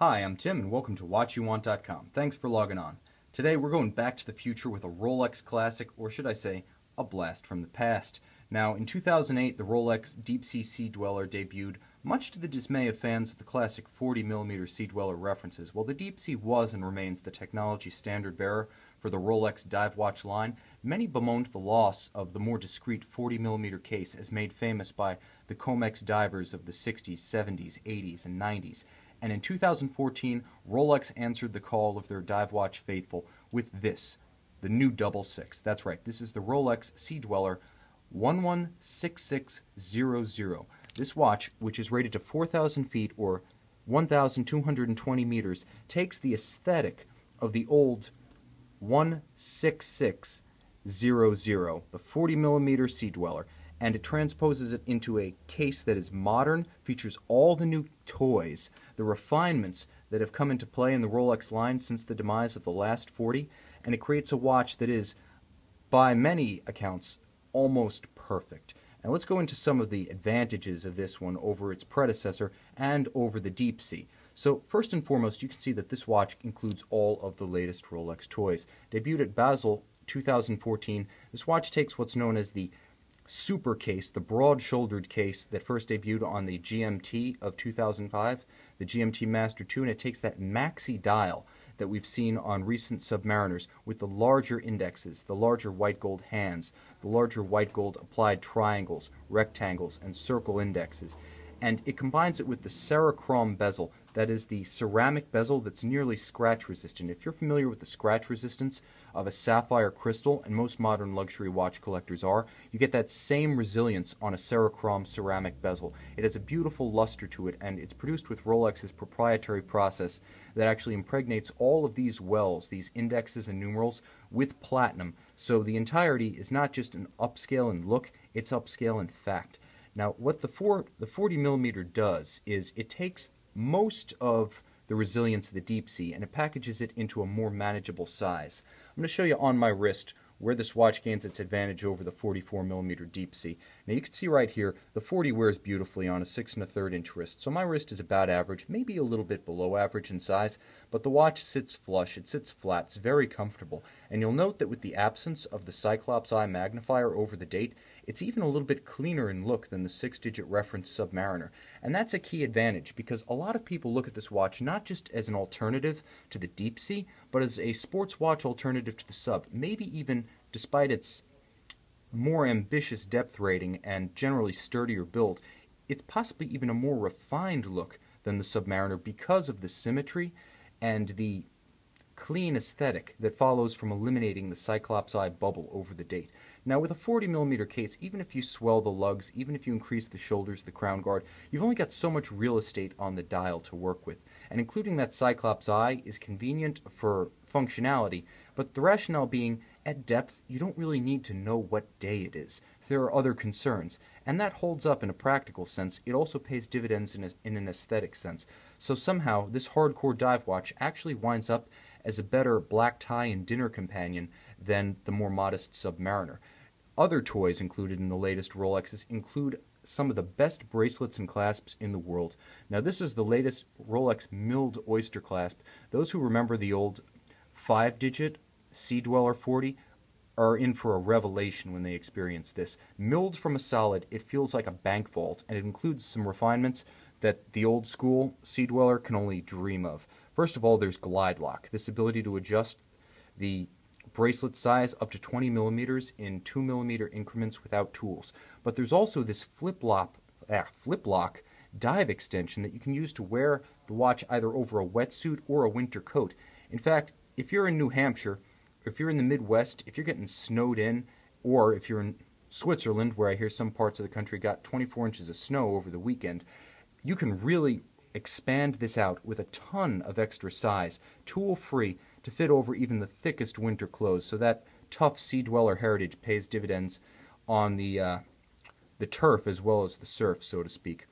Hi, I'm Tim and welcome to Watchuwant.com. Thanks for logging on. Today we're going back to the future with a Rolex classic, or should I say, a blast from the past. Now, in 2008, the Rolex Deep Sea Sea Dweller debuted, much to the dismay of fans of the classic 40mm Sea Dweller references. While the Deep Sea was and remains the technology standard bearer for the Rolex dive watch line, many bemoaned the loss of the more discreet 40mm case as made famous by the Comex divers of the 60s, 70s, 80s, and 90s. And in 2014, Rolex answered the call of their dive watch faithful with this, the new Double Six. That's right, this is the Rolex Sea Dweller 116600. This watch, which is rated to 4,000 feet or 1,220 meters, takes the aesthetic of the old 16600, the 40 millimeter Sea Dweller, and it transposes it into a case that is modern, features all the new toys, the refinements that have come into play in the Rolex line since the demise of the last 40, and it creates a watch that is, by many accounts, almost perfect. Now let's go into some of the advantages of this one over its predecessor and over the Deep Sea. So first and foremost, you can see that this watch includes all of the latest Rolex toys. Debuted at Basel 2014, this watch takes what's known as the super case, the broad-shouldered case that first debuted on the GMT of 2005, the GMT Master 2, and it takes that maxi dial that we've seen on recent Submariners with the larger indexes, the larger white gold hands, the larger white gold applied triangles, rectangles, and circle indexes. And it combines it with the Cerachrom bezel, that is the ceramic bezel that's nearly scratch resistant. If you're familiar with the scratch resistance of a sapphire crystal, and most modern luxury watch collectors are, you get that same resilience on a Cerachrom ceramic bezel. It has a beautiful luster to it, and it's produced with Rolex's proprietary process that actually impregnates all of these wells, these indexes and numerals, with platinum. So the entirety is not just an upscale in look, it's upscale in fact. Now, what the, four, the 40 millimeter does is it takes most of the resilience of the deep sea and it packages it into a more manageable size. I'm going to show you on my wrist where this watch gains its advantage over the 44 millimeter deep sea. Now you can see right here, the 40 wears beautifully on a six and a third inch wrist. So my wrist is about average, maybe a little bit below average in size, but the watch sits flush, it sits flat, it's very comfortable. And you'll note that with the absence of the Cyclops Eye magnifier over the date, it's even a little bit cleaner in look than the six digit reference Submariner. And that's a key advantage because a lot of people look at this watch not just as an alternative to the deep sea, but as a sports watch alternative to the sub, maybe even despite its more ambitious depth rating and generally sturdier build, it's possibly even a more refined look than the Submariner because of the symmetry and the clean aesthetic that follows from eliminating the Cyclops Eye bubble over the date. Now with a 40 millimeter case, even if you swell the lugs, even if you increase the shoulders, the crown guard, you've only got so much real estate on the dial to work with. And including that Cyclops Eye is convenient for functionality, but the rationale being, at depth, you don't really need to know what day it is. There are other concerns, and that holds up in a practical sense. It also pays dividends in, a, in an aesthetic sense. So somehow, this hardcore dive watch actually winds up as a better black tie and dinner companion than the more modest Submariner. Other toys included in the latest Rolexes include some of the best bracelets and clasps in the world. Now this is the latest Rolex milled oyster clasp. Those who remember the old 5-digit Sea Dweller 40 are in for a revelation when they experience this. Milled from a solid, it feels like a bank vault, and it includes some refinements that the old school Sea Dweller can only dream of. First of all, there's glide lock, this ability to adjust the bracelet size up to 20 millimeters in 2 millimeter increments without tools. But there's also this flip lock, ah, flip lock dive extension that you can use to wear the watch either over a wetsuit or a winter coat. In fact, if you're in New Hampshire, if you're in the Midwest, if you're getting snowed in, or if you're in Switzerland, where I hear some parts of the country got 24 inches of snow over the weekend, you can really expand this out with a ton of extra size, tool free, to fit over even the thickest winter clothes. So that tough sea dweller heritage pays dividends on the, uh, the turf as well as the surf, so to speak.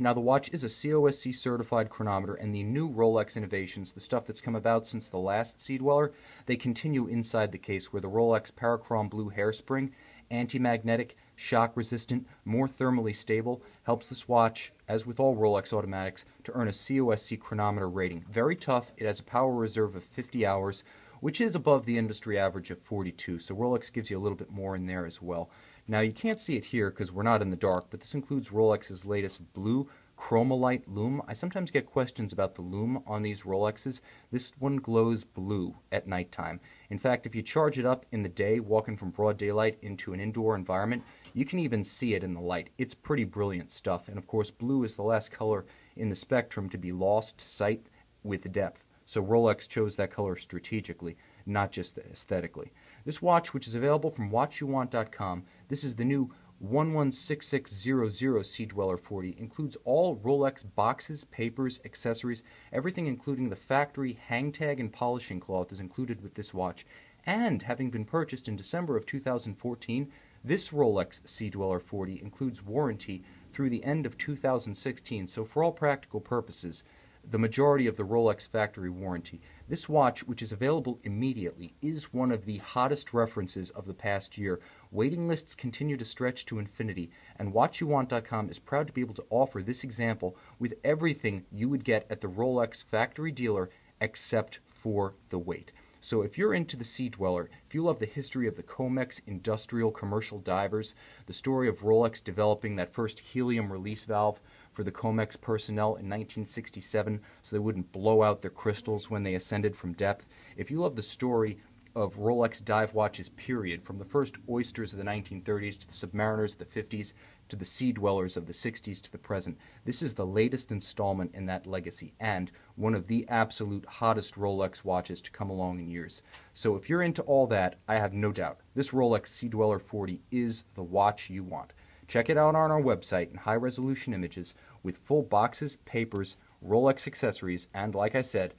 Now, the watch is a COSC certified chronometer, and the new Rolex innovations, the stuff that's come about since the last Sea Dweller, they continue inside the case where the Rolex Parachrom Blue hairspring, anti magnetic, shock resistant, more thermally stable, helps this watch, as with all Rolex automatics, to earn a COSC chronometer rating. Very tough. It has a power reserve of 50 hours, which is above the industry average of 42. So Rolex gives you a little bit more in there as well. Now you can't see it here because we're not in the dark, but this includes Rolex's latest blue Chromalight lume. I sometimes get questions about the lume on these Rolexes. This one glows blue at nighttime. In fact, if you charge it up in the day, walking from broad daylight into an indoor environment, you can even see it in the light. It's pretty brilliant stuff. And of course, blue is the last color in the spectrum to be lost to sight with depth. So Rolex chose that color strategically, not just aesthetically. This watch, which is available from watchuwant.com, this is the new 116600 Sea Dweller 40 includes all Rolex boxes, papers, accessories, everything including the factory hang tag and polishing cloth is included with this watch. And having been purchased in December of 2014, this Rolex Sea Dweller 40 includes warranty through the end of 2016. So for all practical purposes, the majority of the Rolex factory warranty. This watch, which is available immediately, is one of the hottest references of the past year. Waiting lists continue to stretch to infinity, and Watchuwant.com is proud to be able to offer this example with everything you would get at the Rolex factory dealer except for the weight. So if you're into the Sea Dweller, if you love the history of the Comex industrial commercial divers, the story of Rolex developing that first helium release valve for the Comex personnel in 1967 so they wouldn't blow out their crystals when they ascended from depth, if you love the story of Rolex dive watches, period, from the first oysters of the 1930s to the submariners of the 50s to the sea dwellers of the 60s to the present. This is the latest installment in that legacy and one of the absolute hottest Rolex watches to come along in years. So if you're into all that, I have no doubt this Rolex Sea Dweller 40 is the watch you want. Check it out on our website in high resolution images with full boxes, papers, Rolex accessories, and like I said,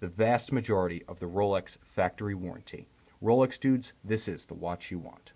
the vast majority of the Rolex factory warranty. Rolex dudes, this is the watch you want.